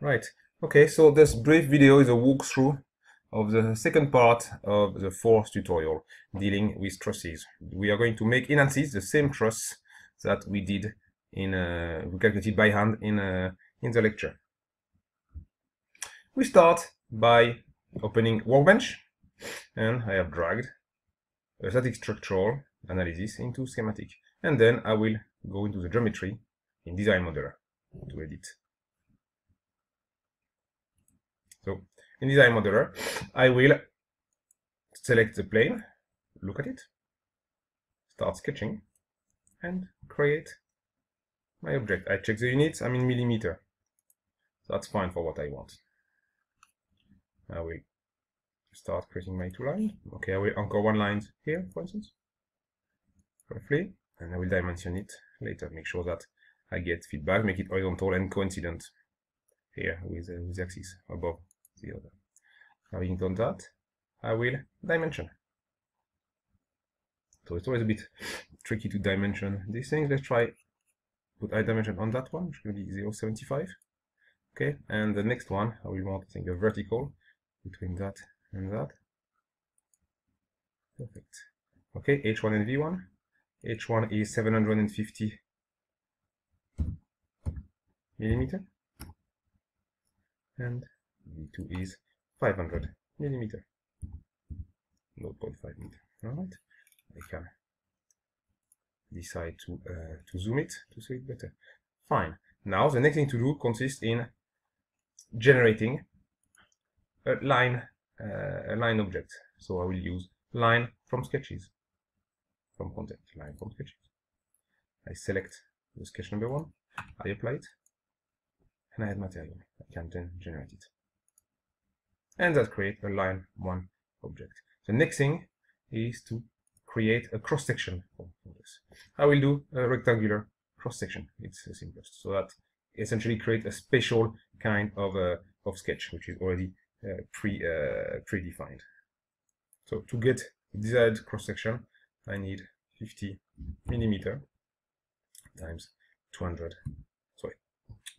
Right. Okay, so this brief video is a walkthrough of the second part of the fourth tutorial dealing with trusses. We are going to make in ANSYS the same truss that we did in uh, we calculated by hand in uh, in the lecture. We start by opening Workbench and I have dragged a static structural analysis into schematic and then I will go into the geometry in design modeler to edit So in Design Modeler, I will select the plane, look at it, start sketching, and create my object. I check the units, I'm in millimeter. That's fine for what I want. I will start creating my two lines. Okay, I will anchor one line here, for instance, roughly, and I will dimension it later. Make sure that I get feedback, make it horizontal and coincident here with, uh, with the axis above the other. Having done that, I will dimension. So it's always a bit tricky to dimension these things. Let's try put I dimension on that one, which will be 0.75. Okay, and the next one, I will want, I think, a vertical between that and that. Perfect. Okay, H1 and V1. H1 is 750 millimeter and V2 is 500 millimeter. 0.5 meter. All right. I can decide to uh, to zoom it to see it better. Fine. Now the next thing to do consists in generating a line uh, a line object. So I will use line from sketches from content line from sketches. I select the sketch number one I apply it and I add material. I can then generate it and that create a line one object. The next thing is to create a cross section for, this. I will do a rectangular cross section. It's the simplest. So that essentially create a special kind of uh, of sketch which is already uh, pre uh, predefined. So to get desired cross section, I need 50 millimeter times 200 sorry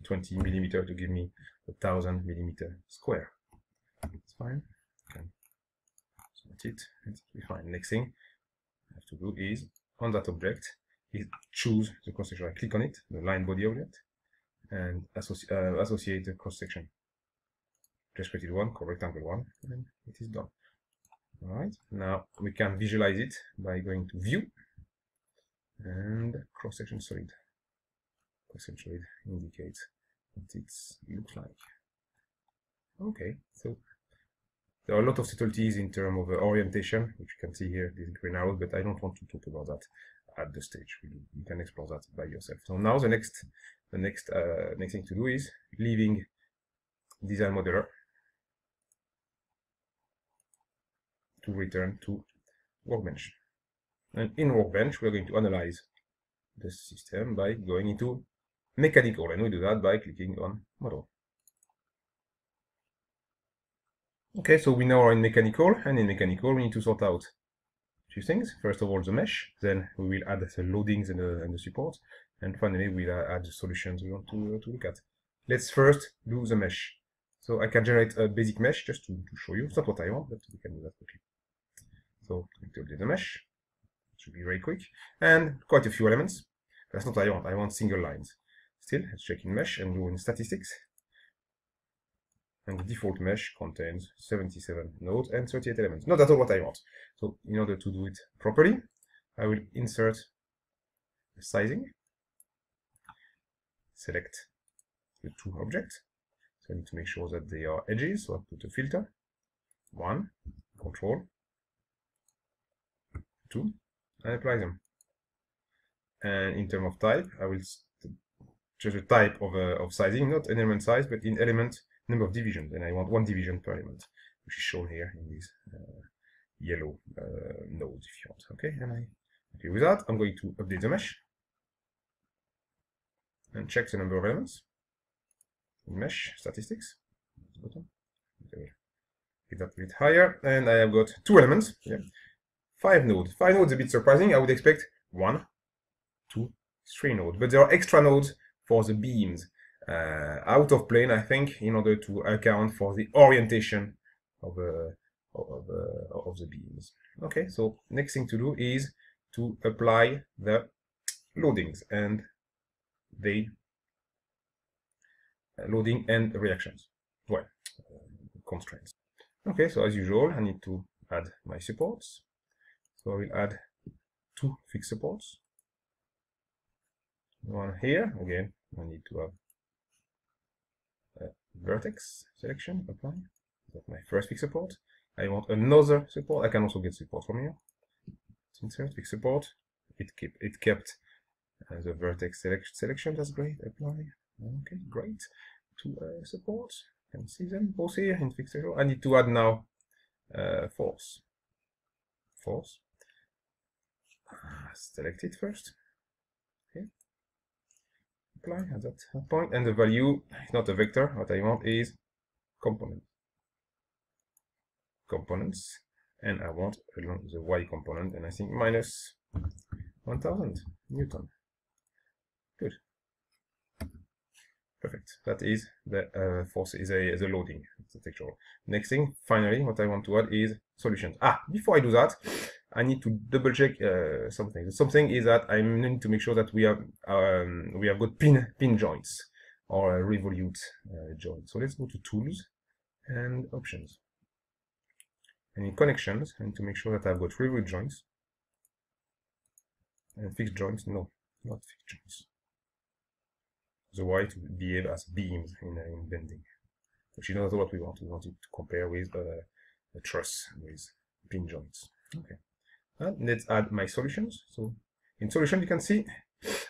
20 millimeter to give me a thousand millimeter square fine. Okay. Select it. It's fine. Next thing I have to do is on that object is choose the cross section. I click on it, the line body object, and uh, associate the cross section. Just created one, called rectangle one, and it is done. Alright, now we can visualize it by going to view and cross section solid. Cross section solid indicates what it looks like. Okay, so there are a lot of subtleties in terms of uh, orientation, which you can see here, these green arrows, but I don't want to talk about that at the stage. You can explore that by yourself. So now the next, the next, uh, next thing to do is leaving Design Modeler to return to Workbench. And in Workbench, we're going to analyze the system by going into Mechanical, and we do that by clicking on Model. Okay, so we now are in mechanical, and in mechanical we need to sort out two things. First of all, the mesh, then we will add the loadings and the, and the support, and finally we'll add the solutions we want to, uh, to look at. Let's first do the mesh. So I can generate a basic mesh just to, to show you. It's not what I want, but we can do that quickly. So to update the mesh. It should be very quick. And quite a few elements. That's not what I want. I want single lines. Still, let's check in mesh and do in statistics and the default mesh contains 77 nodes and 38 elements. Not at all what I want. So in order to do it properly, I will insert the sizing, select the two objects. So I need to make sure that they are edges, so I put a filter, one, control, two, and apply them. And in terms of type, I will choose a type of, uh, of sizing, not an element size, but in element number of divisions, and I want one division per element, which is shown here in these uh, yellow uh, nodes, if you want. Okay, and I okay with that, I'm going to update the mesh and check the number of elements. Mesh statistics. Okay. Get that a bit higher, and I have got two elements. Yeah. Five nodes. Five nodes a bit surprising. I would expect one, two, three nodes, but there are extra nodes for the beams out of plane, I think, in order to account for the orientation of, uh, of, uh, of the beams. Okay, so next thing to do is to apply the loadings and the uh, loading and reactions. Well, constraints. Okay, so as usual, I need to add my supports. So I will add two fixed supports. One here, again, I need to have vertex selection, apply. That's my first fixed support. I want another support. I can also get support from here. Insert fixed support. It kept it kept uh, the vertex select selection. That's great. Apply. Okay, great. Two uh, supports. Can see them both here in fixed support. I need to add now uh, force. Force. Uh, select it first. Okay. Apply at that point, and the value is not a vector. What I want is component components and I want along the y component and I think minus 1000 Newton. Good. Perfect. That is the uh, force is a, a loading. It's a. Next thing, finally, what I want to add is solutions. Ah, before I do that, I need to double check uh, something. Something is that I need to make sure that we have um, we have got pin pin joints or revolute uh, joints. So let's go to tools and options. Any connections. I need to make sure that I've got revolute joints. And fixed joints? No not fixed joints. The y to behave as beams in, uh, in bending which is not what we want. We want it to compare with uh, a truss with pin joints. Okay and let's add my solutions so in solution you can see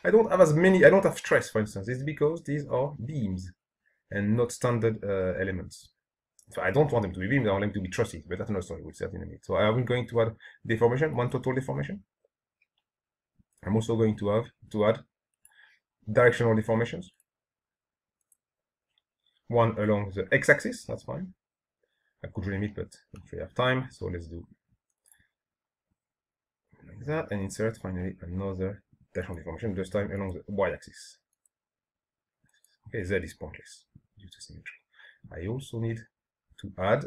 I don't have as many I don't have stress for instance it's because these are beams and not standard uh, elements so I don't want them to be beams, I want them to be trussy, but that's another story, we'll see that in a minute. So I'm going to add deformation, one total deformation. I'm also going to have to add directional deformations. One along the x-axis, that's fine. I could rename it, but if we have time, so let's do like that and insert finally another deformation, this time along the y-axis. Okay, Z is pointless due to symmetry. I also need to add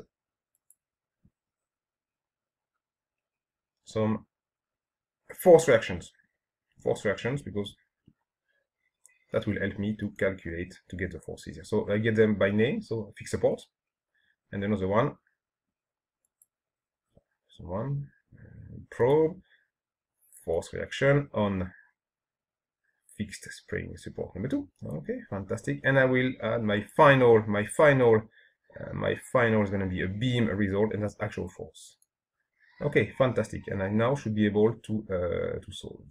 some force reactions. Force reactions because that will help me to calculate to get the force easier. So I get them by name, so fixed support, and another one, one uh, probe force reaction on fixed spring support number two. Okay, fantastic. And I will add my final, my final uh, my final is going to be a beam result, and that's actual force. Okay, fantastic. And I now should be able to uh, to solve.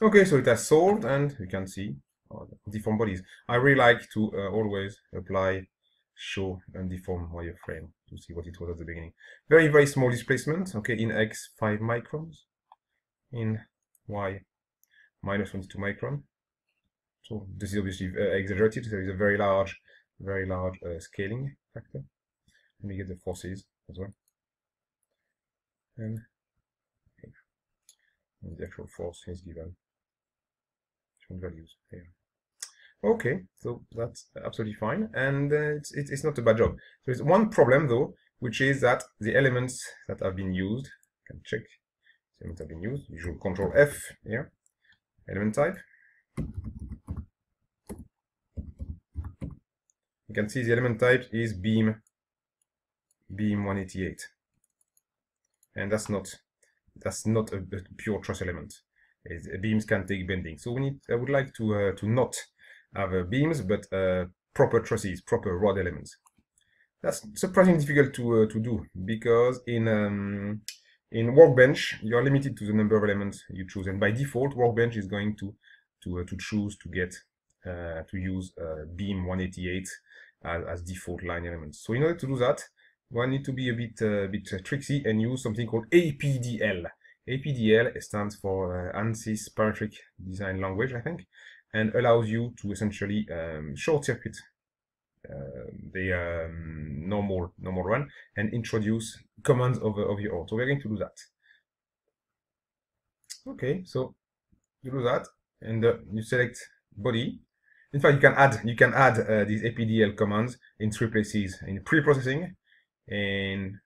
Okay, so it has solved, and you can see deform bodies. I really like to uh, always apply show and deform wireframe to see what it was at the beginning. Very, very small displacement, okay, in X 5 microns, in Y minus 22 micron, so this is obviously uh, exaggerated. There is a very large, very large uh, scaling factor. Let me get the forces as well. And, the actual force is given values here. Okay, so that's absolutely fine, and uh, it's, it's not a bad job. So there's one problem though, which is that the elements that have been used, can check, the elements have been used, usual control F here, element type, you can see the element type is beam beam 188 and that's not that's not a, a pure truss element. It's, beams can take bending. So we need i would like to uh, to not have uh, beams but uh, proper trusses proper rod elements that's surprisingly difficult to uh, to do because in um, in workbench you are limited to the number of elements you choose and by default workbench is going to to uh, to choose to get uh, to use beam 188 as, as, default line elements. So in order to do that, one need to be a bit, uh, bit tricksy and use something called APDL. APDL stands for uh, ANSYS Parametric Design Language, I think, and allows you to essentially um, short circuit uh, the um, normal normal run and introduce commands of, of your own. So we're going to do that. Okay, so you do that, and uh, you select body. In fact, you can add you can add uh, these apdl commands in three places: in pre-processing, in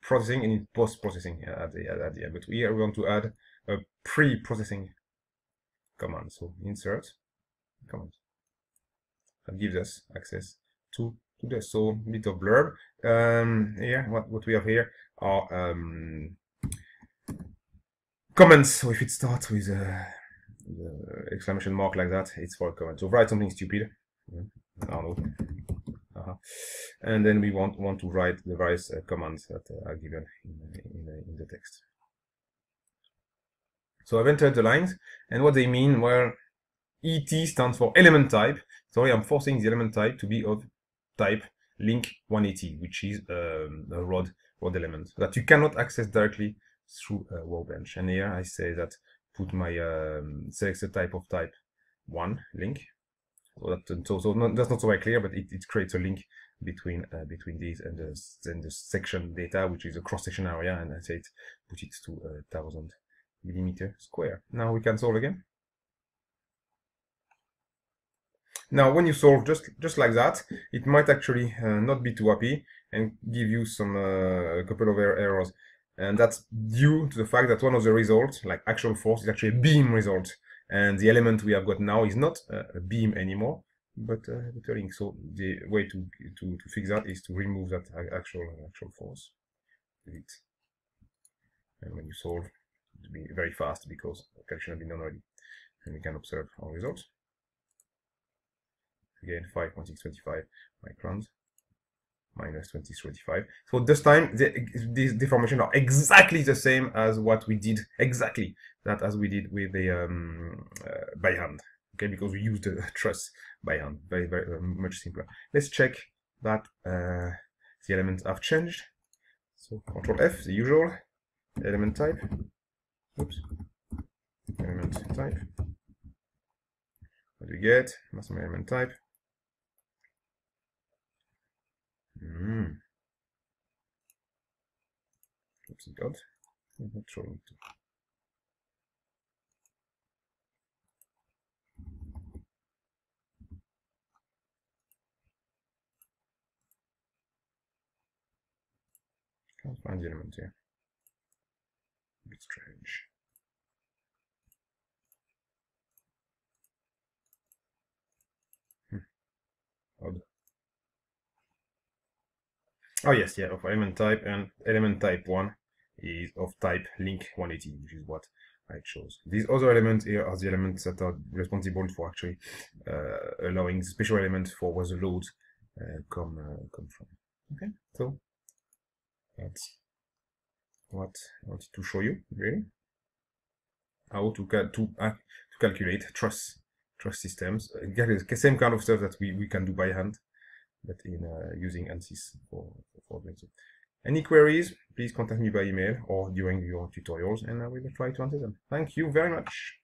processing, and in post-processing at the, at end. But here we want to add a pre-processing command. So insert command that gives us access to to this. So bit of blurb. Um, here, what what we have here are um, comments. So if it starts with a, the exclamation mark like that, it's for a comment. So write something stupid. I don't know. Uh -huh. And then we want want to write the various uh, commands that uh, are given in, in, in, the text. So I've entered the lines, and what they mean, well, ET stands for element type. Sorry, I'm forcing the element type to be of type link 180, which is um, a rod, rod element that you cannot access directly through a workbench. And here I say that put my um, selected type of type 1 link. So, that, so, so not, that's not so very clear, but it, it creates a link between uh, between these and the, and the section data, which is a cross-section area, and I say it, put it to a thousand millimeter square. Now we can solve again. Now, when you solve just just like that, it might actually uh, not be too happy and give you some uh, a couple of er errors, and that's due to the fact that one of the results, like actual force, is actually a beam result, and the element we have got now is not a beam anymore, but, uh, a link. So the way to, to to fix that is to remove that actual actual force. Delete. And when you solve, to be very fast because the calculation has been done already, and we can observe our results. Again 5.625 microns minus 2035 so this time the, these deformation are exactly the same as what we did exactly that as we did with the um, uh, by hand okay? Because we used the truss by hand. Very very uh, much simpler. Let's check that uh, the elements have changed. So control F the usual element type oops element type what do we get master element type Mm. Oops, God. I'm. Can't find the element here. Strange. Hmm. Odd. Oh yes, yeah, of element type and element type 1 is of type link 180, which is what I chose. These other elements here are the elements that are responsible for actually uh, allowing the special element for where the loads uh, come uh, come from. Okay, so that's what I wanted to show you really how to cal to uh, to calculate trust truss systems. Uh, same kind of stuff that we we can do by hand but in uh, using ANSYS for, for doing so. Any queries, please contact me by email or during your tutorials and I will try to answer them. Thank you very much.